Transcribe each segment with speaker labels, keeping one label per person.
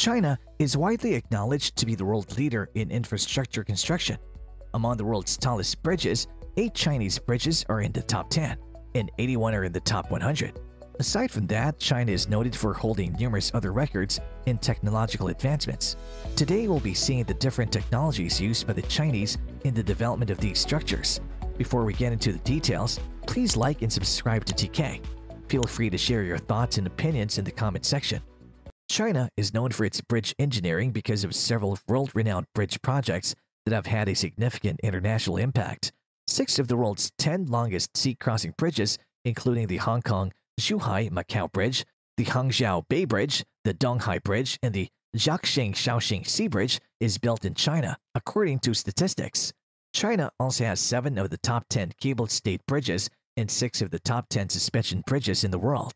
Speaker 1: China is widely acknowledged to be the world leader in infrastructure construction. Among the world's tallest bridges, 8 Chinese bridges are in the top 10, and 81 are in the top 100. Aside from that, China is noted for holding numerous other records in technological advancements. Today, we'll be seeing the different technologies used by the Chinese in the development of these structures. Before we get into the details, please like and subscribe to TK. Feel free to share your thoughts and opinions in the comment section. China is known for its bridge engineering because of several world-renowned bridge projects that have had a significant international impact. Six of the world's 10 longest sea-crossing bridges, including the Hong Kong Zhuhai-Macau Bridge, the Hangzhou Bay Bridge, the Donghai Bridge, and the Jiaxing-Shaoxing Sea Bridge, is built in China, according to statistics. China also has seven of the top 10 cable-stayed bridges and six of the top 10 suspension bridges in the world.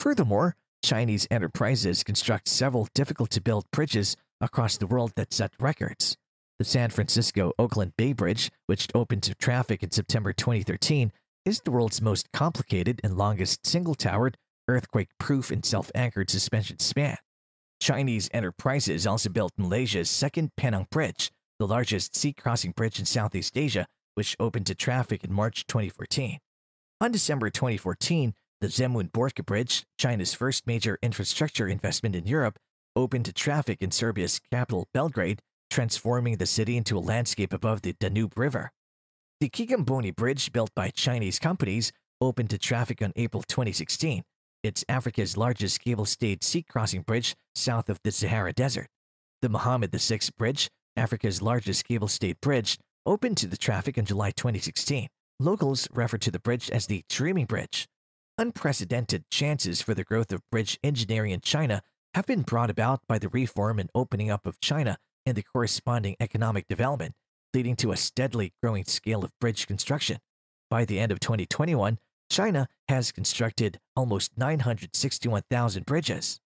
Speaker 1: Furthermore, Chinese enterprises construct several difficult-to-build bridges across the world that set records. The San Francisco Oakland Bay Bridge, which opened to traffic in September 2013, is the world's most complicated and longest single-towered, earthquake-proof and self-anchored suspension span. Chinese enterprises also built Malaysia's second Penang Bridge, the largest sea-crossing bridge in Southeast Asia, which opened to traffic in March 2014. On December 2014, the Zemun Borka Bridge, China's first major infrastructure investment in Europe, opened to traffic in Serbia's capital Belgrade, transforming the city into a landscape above the Danube River. The Kigamboni Bridge, built by Chinese companies, opened to traffic on April 2016. It's Africa's largest cable-stayed sea-crossing bridge south of the Sahara Desert. The Mohammed VI Bridge, Africa's largest cable-stayed bridge, opened to the traffic in July 2016. Locals refer to the bridge as the Dreaming Bridge. Unprecedented chances for the growth of bridge engineering in China have been brought about by the reform and opening up of China and the corresponding economic development, leading to a steadily growing scale of bridge construction. By the end of 2021, China has constructed almost 961,000 bridges.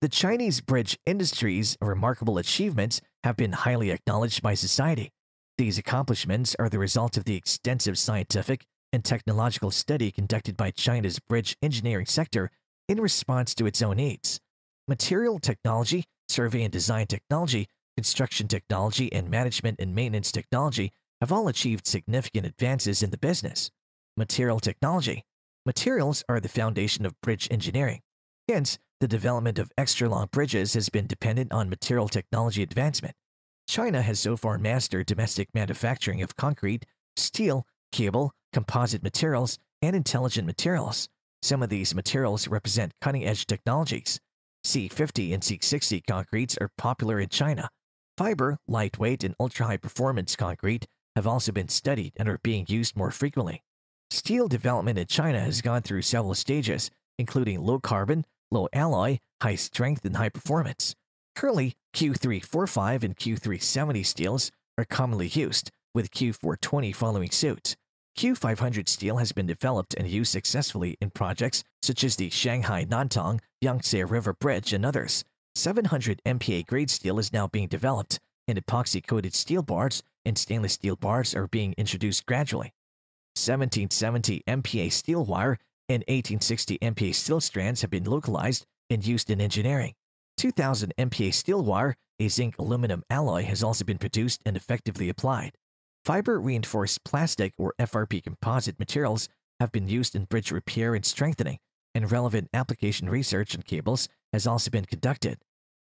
Speaker 1: The Chinese bridge industry's remarkable achievements have been highly acknowledged by society. These accomplishments are the result of the extensive scientific and technological study conducted by China's bridge engineering sector in response to its own needs. Material technology, survey and design technology, construction technology, and management and maintenance technology have all achieved significant advances in the business. Material technology. Materials are the foundation of bridge engineering. Hence, the development of extra-long bridges has been dependent on material technology advancement. China has so far mastered domestic manufacturing of concrete, steel, cable, composite materials, and intelligent materials. Some of these materials represent cutting-edge technologies. C50 and C60 concretes are popular in China. Fiber, lightweight, and ultra-high performance concrete have also been studied and are being used more frequently. Steel development in China has gone through several stages, including low carbon, low alloy, high strength, and high performance. Currently, Q345 and Q370 steels are commonly used, with Q420 following suit. Q500 steel has been developed and used successfully in projects such as the Shanghai Nantong Yangtze River Bridge and others. 700 MPa grade steel is now being developed, and epoxy-coated steel bars and stainless steel bars are being introduced gradually. 1770 MPa steel wire and 1860 MPa steel strands have been localized and used in engineering. 2000 MPa steel wire, a zinc aluminum alloy, has also been produced and effectively applied. Fiber reinforced plastic or FRP composite materials have been used in bridge repair and strengthening, and relevant application research on cables has also been conducted.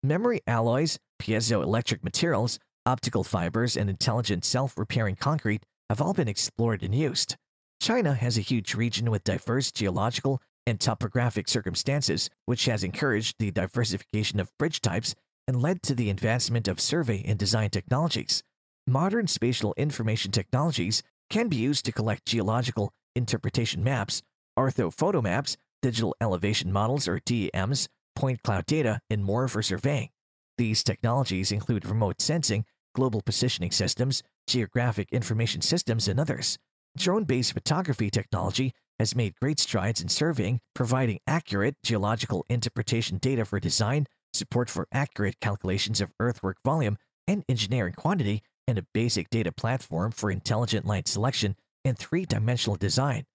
Speaker 1: Memory alloys, piezoelectric materials, optical fibers, and intelligent self-repairing concrete have all been explored and used. China has a huge region with diverse geological and topographic circumstances, which has encouraged the diversification of bridge types and led to the advancement of survey and design technologies modern spatial information technologies can be used to collect geological interpretation maps, orthophoto maps, digital elevation models or DEMs, point cloud data, and more for surveying. These technologies include remote sensing, global positioning systems, geographic information systems, and others. Drone-based photography technology has made great strides in surveying, providing accurate geological interpretation data for design, support for accurate calculations of earthwork volume and engineering quantity, and a basic data platform for intelligent line selection and three-dimensional design.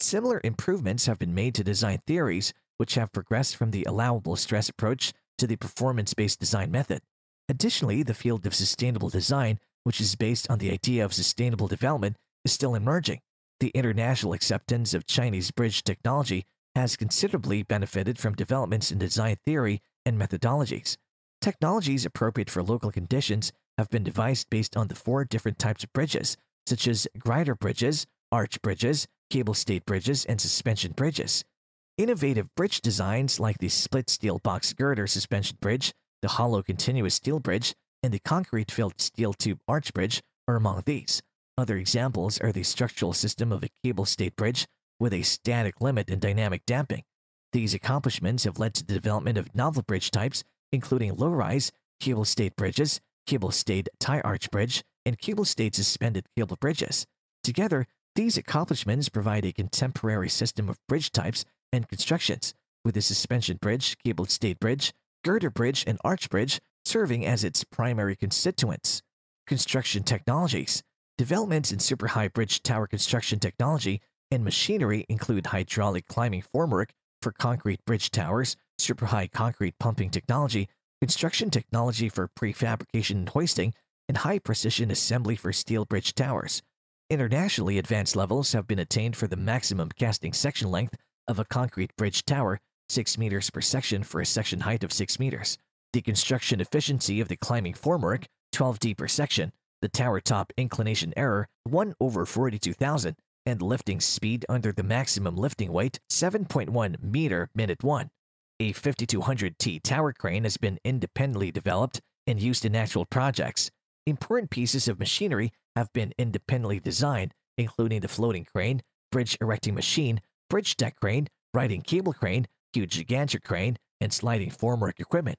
Speaker 1: Similar improvements have been made to design theories, which have progressed from the allowable stress approach to the performance-based design method. Additionally, the field of sustainable design, which is based on the idea of sustainable development, is still emerging. The international acceptance of Chinese bridge technology has considerably benefited from developments in design theory and methodologies. Technologies appropriate for local conditions have been devised based on the four different types of bridges, such as girder bridges, arch bridges, cable stayed bridges, and suspension bridges. Innovative bridge designs like the split steel box girder suspension bridge, the hollow continuous steel bridge, and the concrete filled steel tube arch bridge are among these. Other examples are the structural system of a cable stayed bridge with a static limit and dynamic damping. These accomplishments have led to the development of novel bridge types, including low rise, cable stayed bridges, cable stayed tie arch bridge, and cable stayed suspended cable bridges. Together, these accomplishments provide a contemporary system of bridge types and constructions, with the suspension bridge, cable stayed bridge, girder bridge, and arch bridge serving as its primary constituents. Construction technologies. Developments in super high bridge tower construction technology and machinery include hydraulic climbing formwork for concrete bridge towers, super high concrete pumping technology, construction technology for prefabrication and hoisting, and high precision assembly for steel bridge towers. Internationally advanced levels have been attained for the maximum casting section length of a concrete bridge tower, 6 meters per section for a section height of 6 meters. The construction efficiency of the climbing formwork, 12d per section, the tower top inclination error, 1 over 42,000, and lifting speed under the maximum lifting weight, 7.1 meter minute 1. A 5200T tower crane has been independently developed and used in actual projects. Important pieces of machinery have been independently designed, including the floating crane, bridge erecting machine, bridge deck crane, riding cable crane, huge gigantic crane, and sliding formwork equipment.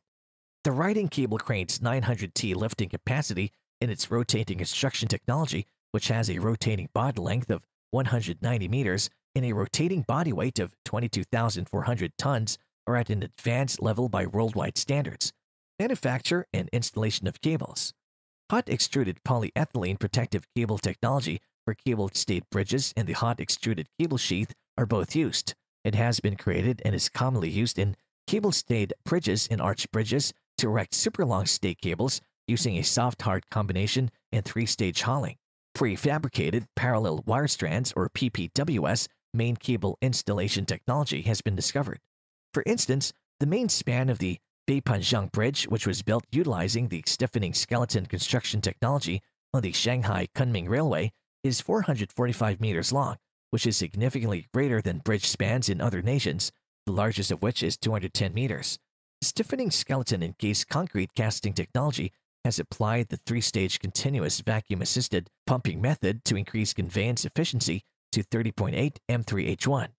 Speaker 1: The riding cable crane's 900T lifting capacity and its rotating construction technology, which has a rotating body length of 190 meters and a rotating body weight of 22,400 tons, are at an advanced level by worldwide standards. Manufacture and installation of cables. Hot extruded polyethylene protective cable technology for cable stayed bridges and the hot extruded cable sheath are both used. It has been created and is commonly used in cable stayed bridges and arch bridges to erect super long stay cables using a soft hard combination and three stage hauling. Prefabricated parallel wire strands or PPWS main cable installation technology has been discovered. For instance, the main span of the Beipanjiang Bridge, which was built utilizing the stiffening skeleton construction technology on the Shanghai Kunming Railway, is 445 meters long, which is significantly greater than bridge spans in other nations, the largest of which is 210 meters. Stiffening skeleton encased concrete casting technology has applied the three-stage continuous vacuum-assisted pumping method to increase conveyance efficiency to 30.8 M3H1.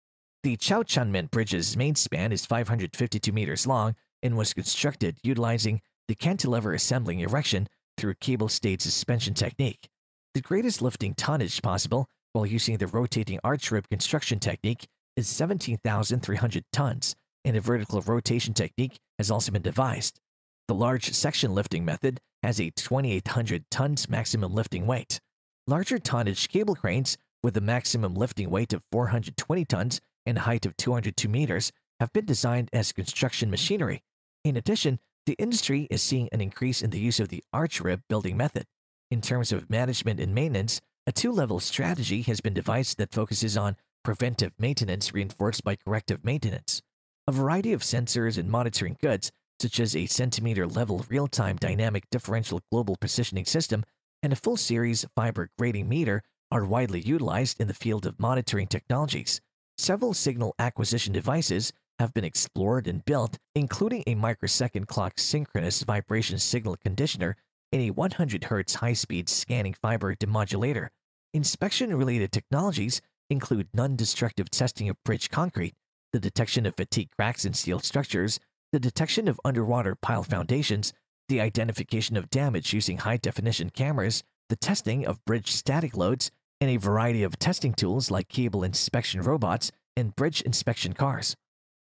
Speaker 1: The Chaotianmen Bridge's main span is 552 meters long and was constructed utilizing the cantilever assembling erection through cable-stayed suspension technique. The greatest lifting tonnage possible while using the rotating arch rib construction technique is 17,300 tons, and a vertical rotation technique has also been devised. The large section lifting method has a 2,800 tons maximum lifting weight. Larger tonnage cable cranes with a maximum lifting weight of 420 tons and height of 202 meters have been designed as construction machinery. In addition, the industry is seeing an increase in the use of the arch rib building method. In terms of management and maintenance, a two-level strategy has been devised that focuses on preventive maintenance reinforced by corrective maintenance. A variety of sensors and monitoring goods, such as a centimeter-level real-time dynamic differential global positioning system and a full series fiber grading meter, are widely utilized in the field of monitoring technologies. Several signal acquisition devices have been explored and built, including a microsecond clock synchronous vibration signal conditioner and a 100 Hz high-speed scanning fiber demodulator. Inspection-related technologies include non-destructive testing of bridge concrete, the detection of fatigue cracks in steel structures, the detection of underwater pile foundations, the identification of damage using high-definition cameras, the testing of bridge static loads, and a variety of testing tools like cable inspection robots and bridge inspection cars.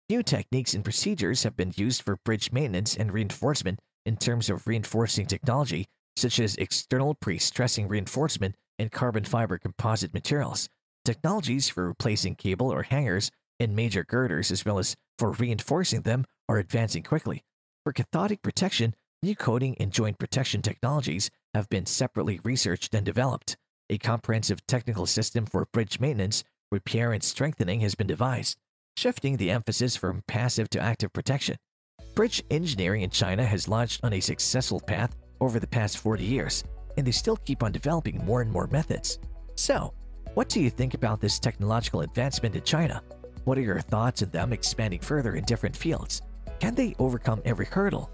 Speaker 1: New techniques and procedures have been used for bridge maintenance and reinforcement in terms of reinforcing technology, such as external pre-stressing reinforcement and carbon fiber composite materials, technologies for replacing cable or hangers and major girders as well as for reinforcing them are advancing quickly. For cathodic protection, new coating and joint protection technologies have been separately researched and developed. A comprehensive technical system for bridge maintenance, repair, and strengthening has been devised, shifting the emphasis from passive to active protection. Bridge engineering in China has launched on a successful path over the past 40 years, and they still keep on developing more and more methods. So, what do you think about this technological advancement in China? What are your thoughts on them expanding further in different fields? Can they overcome every hurdle